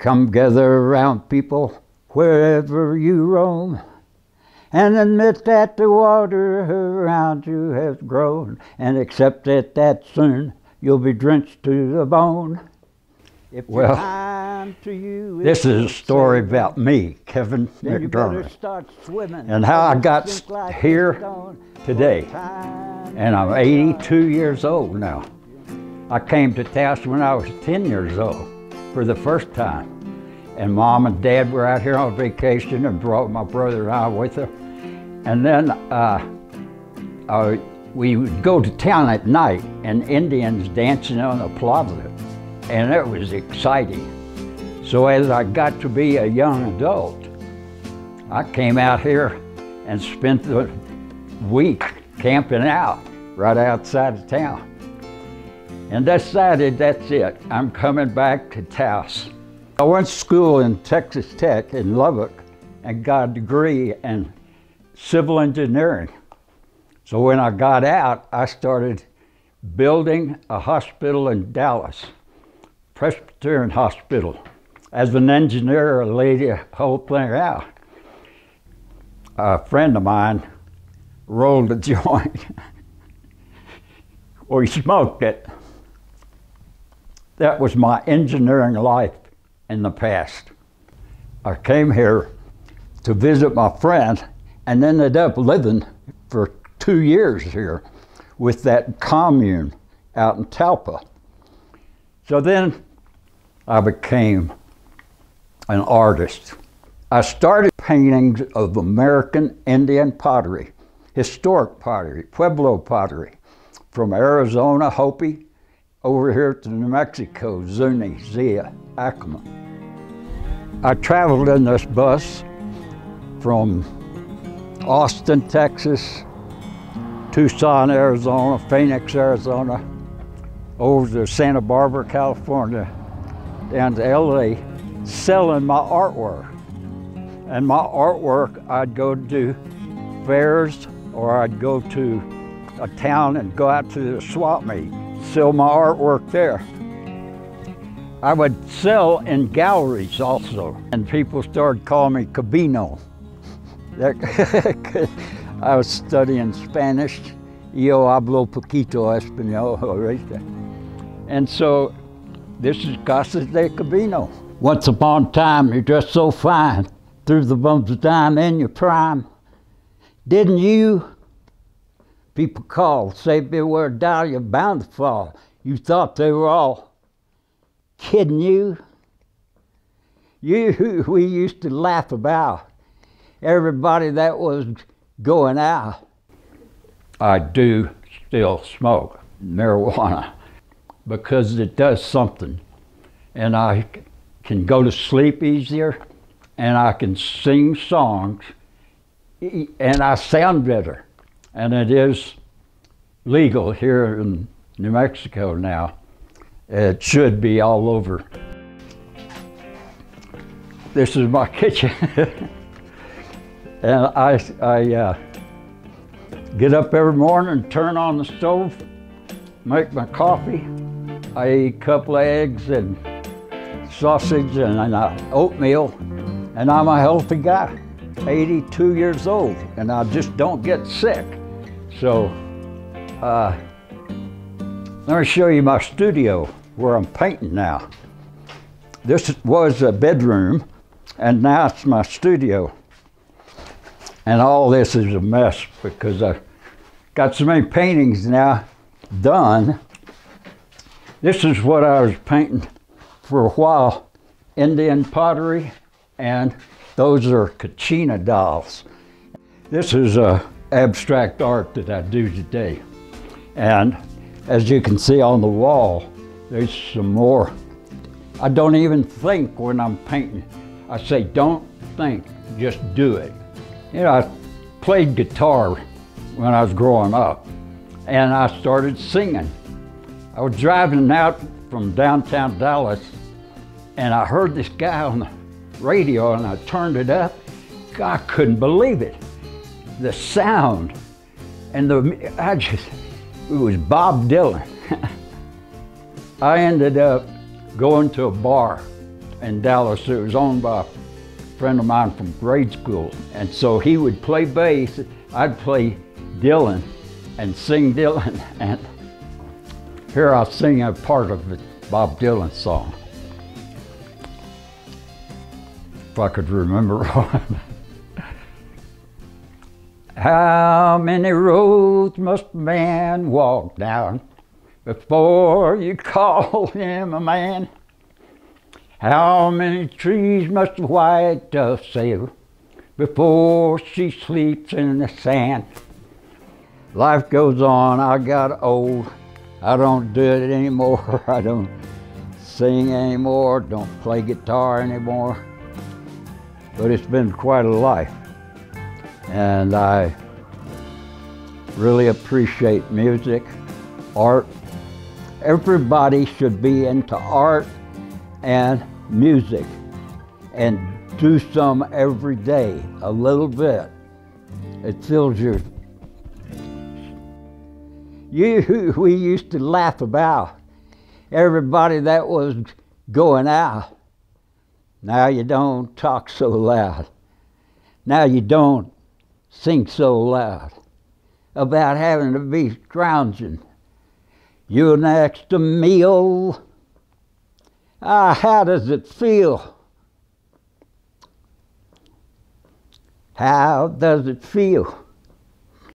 Come gather around people wherever you roam and admit that the water around you has grown and accept it that soon you'll be drenched to the bone. If Well, to you This is a story about me, Kevin McDermott, start swimming. and how I got here today. And I'm 82 years old now. I came to Taos when I was 10 years old for the first time. And mom and dad were out here on vacation and brought my brother and I with them. And then uh, uh, we would go to town at night and Indians dancing on the plaza. And it was exciting. So as I got to be a young adult, I came out here and spent the week camping out right outside of town. And decided that's it. I'm coming back to Taos. I went to school in Texas Tech in Lubbock and got a degree in civil engineering. So when I got out, I started building a hospital in Dallas, Presbyterian Hospital. As an engineer, I laid the whole thing out. A friend of mine rolled a joint. or he smoked it. That was my engineering life in the past. I came here to visit my friend and ended up living for two years here with that commune out in Talpa. So then I became an artist. I started paintings of American Indian pottery, historic pottery, Pueblo pottery, from Arizona, Hopi, over here to New Mexico, Zuni, Zia, Acoma. I traveled in this bus from Austin, Texas, Tucson, Arizona, Phoenix, Arizona, over to Santa Barbara, California, to LA, selling my artwork. And my artwork, I'd go to fairs or I'd go to a town and go out to the swap meet, sell my artwork there. I would sell in galleries also, and people started calling me Cabino. I was studying Spanish, yo hablo poquito español, ahorita. And so this is Casas de Cabino. Once upon a time, you're just so fine, through the bumps of time in your prime. Didn't you? People call, say, beware, down, you're bound to fall. You thought they were all kidding you. You, we used to laugh about everybody that was going out. I do still smoke marijuana because it does something. And I can go to sleep easier and I can sing songs and I sound better. And it is legal here in New Mexico now. It should be all over. This is my kitchen. and I, I uh, get up every morning and turn on the stove, make my coffee. I eat a couple of eggs and sausage and, and uh, oatmeal, and I'm a healthy guy, 82 years old, and I just don't get sick. So, uh, let me show you my studio where I'm painting now. This was a bedroom, and now it's my studio. And all this is a mess because I've got so many paintings now done. This is what I was painting for a while Indian pottery, and those are Kachina dolls. This is uh, abstract art that I do today. And as you can see on the wall, there's some more. I don't even think when I'm painting. I say, don't think, just do it. You know, I played guitar when I was growing up, and I started singing. I was driving out from downtown Dallas, and I heard this guy on the radio, and I turned it up. I couldn't believe it. The sound, and the, I just, it was Bob Dylan. I ended up going to a bar in Dallas. It was owned by a friend of mine from grade school. And so he would play bass, I'd play Dylan and sing Dylan. And here I'll sing a part of the Bob Dylan song. If I could remember How many roads must a man walk down before you call him a man? How many trees must a white dove sail before she sleeps in the sand? Life goes on, I got old, I don't do it anymore, I don't sing anymore, don't play guitar anymore, but it's been quite a life. And I really appreciate music, art. Everybody should be into art and music and do some every day, a little bit. It fills your. You, we used to laugh about everybody that was going out. Now you don't talk so loud. Now you don't sing so loud about having to be scrounging. You're next to meal. Ah, how does it feel? How does it feel